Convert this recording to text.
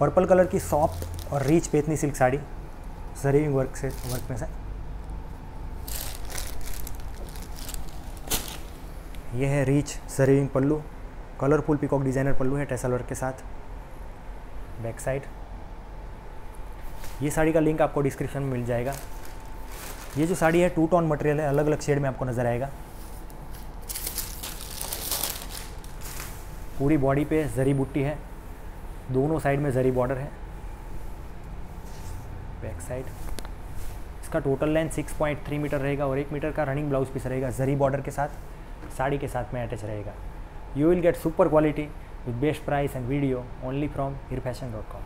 Purple colour की soft और rich Paithani silk sari zari weaving work से work में से। ये है rich zari weaving pallu colourful peacock designer pallu है टेसल वर्क के साथ। बैक साइड ये साड़ी का लिंक आपको डिस्क्रिप्शन में मिल जाएगा। ये जो साड़ी है टू टॉन मटेरियल है अलग अलग शेड में आपको नज़र आएगा। पूरी बॉडी पे जरी बुट्टी है। दोनों साइड में जरी बॉर्डर है। Back side. इसका टोटल लेंथ 6.3 मीटर रहेगा और एक मीटर का रनिंग ब्लाउज पीस रहेगा जरी बॉर्डर के साथ, साड़ी के साथ में अटैच रहेगा। You will get super quality with best price and video only from Heer fashion dot com